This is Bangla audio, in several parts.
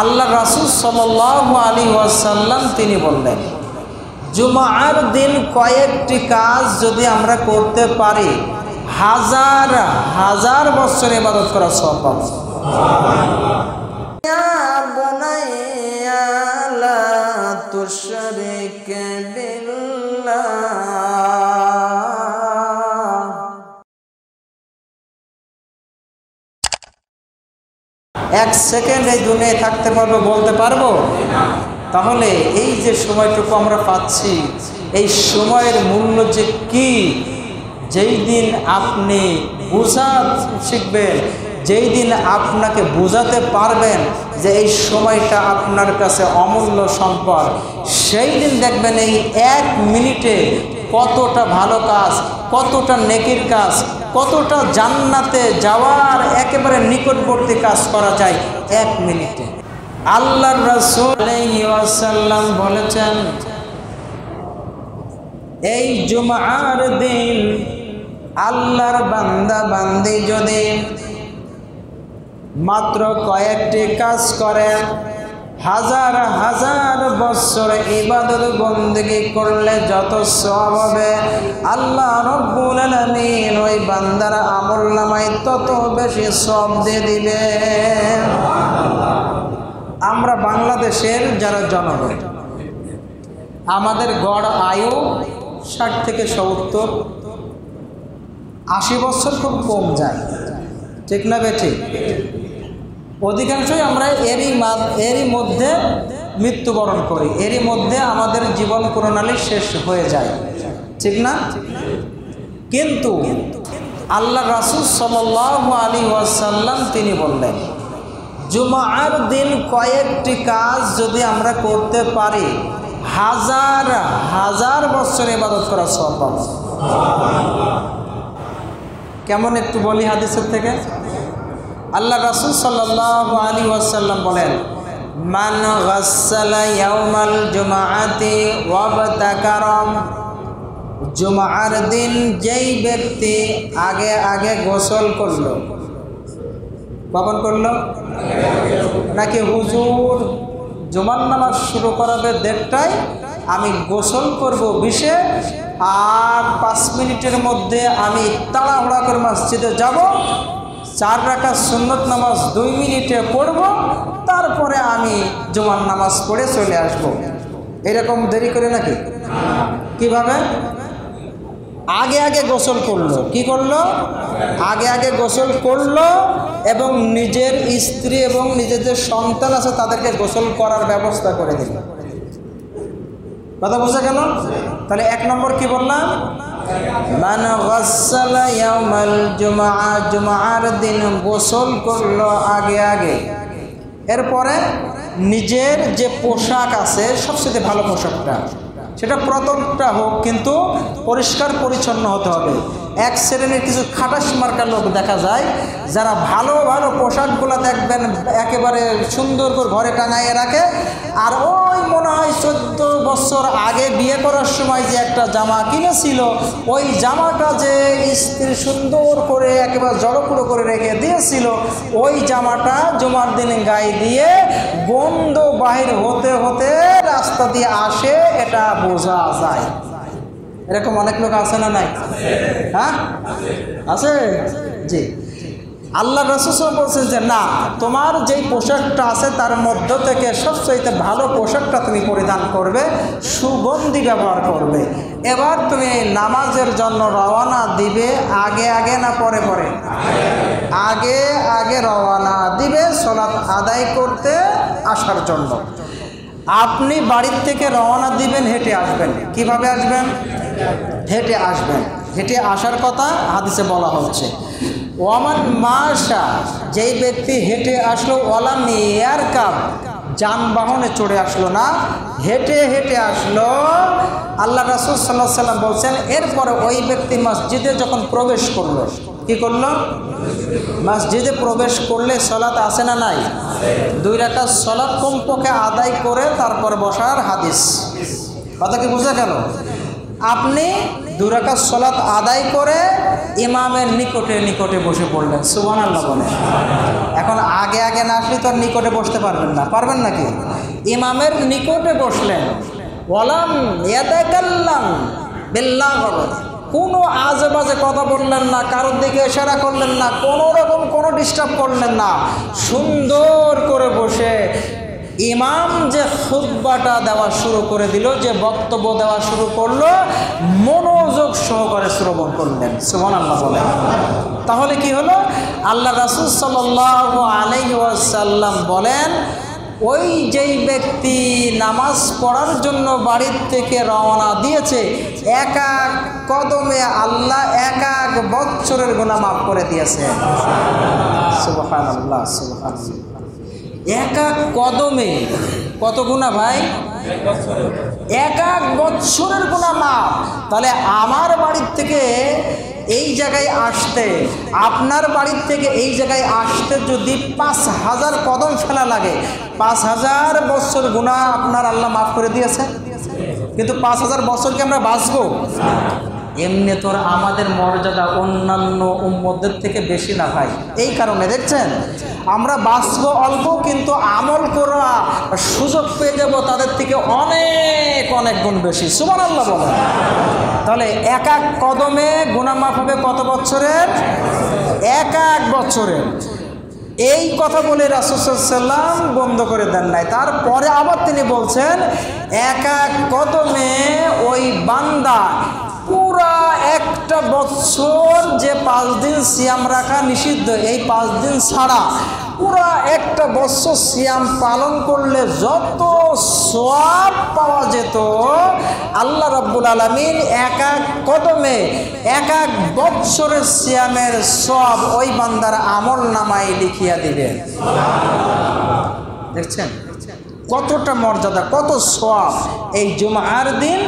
আল্লাহ রাসুল সাল আলী ওয়াসাল্লাম তিনি বললেন, জুমার দিন কয়েকটি কাজ যদি আমরা করতে পারি, হাজার হাজার বছর ইবাদত করা সম্ভব। এক সেকেন্ড এই দুনিয়ায় থাকতে পারব, বলতে পারব? তাহলে এই যে সময়টুকু আমরা পাচ্ছি, এই সময়ের মূল্য যে কি? যেই দিন আপনি বোঝা শিখবেন, যেই দিন আপনাকে বোঝাতে পারবেন যে এই সময়টা আপনার কাছে অমূল্য সম্পদ, সেই দিন দেখবেন এই এক মিনিটে কতটা ভালো কাজ, কতটা নেকির কাজ, কতটা জান্নাতে যাওয়ার একেবারে নিকটবর্তী কাজ করা যায় এক মিনিটে। আল্লাহ রসুল্লাম বলেছেন, এই জুমার দিন আল্লাহর বান্দা বান্দি যদি মাত্র কয়েকটি কাজ করেন হাজার হাজার বছর ইবাদত বন্দিগি করলে যত সব হবে, আল্লাহ রব্বুল আলামিন ওই বান্দার আমল নামায় তত বেশি সব দিয়ে দিবে। আমরা বাংলাদেশের যারা জনগণ, আমাদের গড় আয়ু ষাট থেকে সত্তর, আশি বছর খুব কম যায়। ঠিক না বেঠি অধিকাংশই আমরা এরই এরই মধ্যে মৃত্যুবরণ করি। এরই মধ্যে আমাদের জীবন প্রণালী শেষ হয়ে যায়। ঠিক না? কিন্তু আল্লাহ রাসুল সাল আলী ওয়াসাল্লাম তিনি বললেন, জুমার দিন কয়েকটি কাজ যদি আমরা করতে পারি, হাজার হাজার বছর ইবাদত করা সব কেমন একটু বলি হাদিসের থেকে? আল্লাহ রাসুল সাল্লাহ আলী ওয়াসাল্লাম বলেন, মান গাসালা ইয়াউমাল জুমাআতি জুমার দিন যেই ব্যক্তি আগে আগে গোসল করল, কখন করল? নাকি হুজুর জুমার নামাজ শুরু করাবে দেড়টায়, আমি গোসল করব বিশে, আর পাঁচ মিনিটের মধ্যে আমি তাড়াহুড়া করে মসজিদে যাব চার রাখা সুন্নত নামাজ দুই মিনিটে পড়ব, তারপরে আমি জুমার নামাজ পড়ে চলে আসব। এরকম দেরি করে নাকি? কীভাবে? আগে আগে গোসল করল। কি করল? আগে আগে গোসল করল এবং নিজের স্ত্রী এবং নিজের যে সন্তান আছে তাদেরকে গোসল করার ব্যবস্থা করে দিল। কথা বোঝা গেল? তাহলে এক নম্বর কি বললাম? মান গাসালা ইয়াউমাল জুমআ, জুমআর দিন গোসল করল আগে আগে। এরপরে নিজের যে পোশাক আছে, সবচেয়ে ভালো পোশাকটা, সেটা প্রথমটা হোক, কিন্তু পরিষ্কার পরিচ্ছন্ন হতে হবে। এক শ্রেণির কিছু খাটাস মার্কা লোক দেখা যায়, যারা ভালো ভালো পোশাকগুলো দেখবেন, একেবারে সুন্দর করে ঘরে টাঙাইয়ে রাখে, আর ওই বছর আগে বিয়ে করার সময় যে একটা জামা কিনেছিল, ওই জামাটা যে স্ত্রী সুন্দর করে একেবারে জড়কুড়ো করে রেখে দিয়েছিল, ওই জামাটা জমার দিনে গায়ে দিয়ে বন্ধ বাহির হতে হতে রাস্তা দিয়ে আসে, এটা বোঝা যায়। এরকম অনেক লোক আছে না নাই? হ্যাঁ? আছে? জি। আল্লাহ রসুল বলছেন যে, না, তোমার যেই পোশাকটা আছে তার মধ্য থেকে সবচেয়ে ভালো পোশাকটা তুমি পরিধান করবে, সুগন্ধি ব্যবহার করবে। এবার তুমি নামাজের জন্য রওনা দিবে, আগে আগে না পরে পরে? আগে আগে রওনা দিবে সলাৎ আদায় করতে আসার জন্য। আপনি বাড়ির থেকে রওনা দিবেন, হেঁটে আসবেন। কীভাবে আসবেন? হেঁটে আসবেন। হেঁটে আসার কথা হাদিসে বলা হচ্ছে ওয়ামান মাসা যেই ব্যক্তি হেঁটে আসলো, ওয়ালাম এয়ার কাপ যানবাহনে চড়ে আসলো না, হেঁটে হেঁটে আসলো, আল্লাহ রাসুল সাল্লাহ সাল্লাম বলছেন, এরপরে ওই ব্যক্তি মসজিদে যখন প্রবেশ করল, কি করল? মসজিদে প্রবেশ করলে সলাৎ আসে না নাই? দুই রাখা সলাৎ কমপক্ষে আদায় করে তারপর বসার হাদিস। কথা কি বোঝা গেল? আপনি দুরাকাত সলাৎ আদায় করে ইমামের নিকটে নিকটে বসে পড়লেন। সুবান আল্লাহ বলে। এখন আগে আগে না আসলে তো নিকটে বসতে পারবেন না। পারবেন নাকি? ইমামের নিকটে বসলেন। বলাম ইয়াদাকাল্লাম বিল্লাহ কোনো আজে বাজে কথা বললেন না, কারোর দিকে ইশারা করলেন না, কোনো রকম কোনো ডিস্টার্ব করলেন না। সুন্দর করে বসে ইমাম যে খুদ্বাটা দেওয়া শুরু করে দিল, যে বক্তব্য দেওয়া শুরু করল, মনোযোগ সহকারে শ্রবণ করলেন। সুমন আল্লাহ বলেন। তাহলে কি হলো? আল্লাহ রাসুল সাল্লাহ আলাইসাল্লাম বলেন, ওই যেই ব্যক্তি নামাজ পড়ার জন্য বাড়ির থেকে রওনা দিয়েছে, এক এক কদমে আল্লাহ এক এক বৎসরের গুণা মাফ করে দিয়েছে সুবহান আল্লাহ সুবহান এক কদমে, কত গুণা ভাই? এক এক বৎসরের গুণা মাপ। তাহলে আমার বাড়ির থেকে এই জায়গায় আসতে, আপনার বাড়ির থেকে এই জায়গায় আসতে যদি পাঁচ হাজার কদম ফেলা লাগে, পাঁচ হাজার বছর গুণা আপনার আল্লাহ মাফ করে দিয়েছে। কিন্তু পাঁচ হাজার বছর কি আমরা বাঁচবো? এমনি তোর আমাদের মর্যাদা অন্যান্য উম্মদের থেকে বেশি না ভাই। এই কারণে দেখছেন? আমরা বাঁচবো অল্প, কিন্তু আমল করা সুযোগ পেয়ে যাব তাদের থেকে অনেক অনেক গুণ বেশি। সুমান আল্লাহ বলেন। তাহলে এক এক কদমে গুণামাফ হবে কত বছরের? এক এক বছরের। এই কথা বলে রাসুসাল্লাম বন্ধ করে দেন নাই। তারপরে আবার তিনি বলছেন, এক এক কদমে ওই বান্দা বছর যে পাঁচ দিন সিয়াম রাখা নিষিদ্ধ, এই পাঁচ দিন ছাড়া পুরা একটা বছর সিয়াম পালন করলে যত সব পাওয়া যেত, আল্লাহ রব্বুল আলমিন এক এক কদমে এক এক বৎসরের সিয়ামের সব ওই বান্দার আমল নামায় লিখিয়া দিবে। দেখছেন? কতটা মর্যাদা, কত সব এই জুমার দিন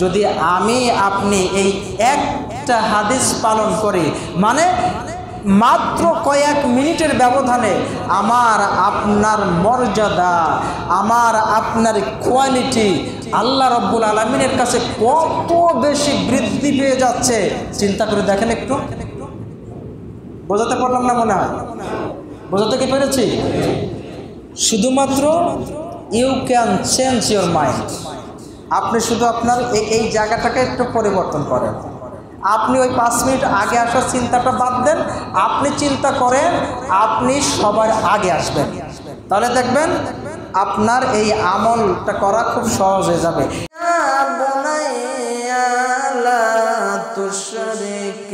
যদি আমি, আপনি এই একটা হাদিস পালন করি। মানে মাত্র কয়েক মিনিটের ব্যবধানে আমার আপনার মর্যাদা, আমার আপনার কোয়ালিটি আল্লাহ রব্বুল আলমিনের কাছে কত বেশি বৃদ্ধি পেয়ে যাচ্ছে। চিন্তা করে দেখেন একটু। বোঝাতে পারলাম না মনে হয়? বোঝাতে কি পেরেছি? শুধুমাত্র you can change your mind আপনি শুধু আপনার এই এই জায়গাটাকে একটু পরিবর্তন করেন। আপনি ওই পাঁচ মিনিট আগে আসার চিন্তাটা বাদ দেন। আপনি চিন্তা করেন, আপনি সবার আগে আসবেন। তাহলে দেখবেন, আপনার এই আমলটা করা খুব সহজ হয়ে যাবে। তুষরিক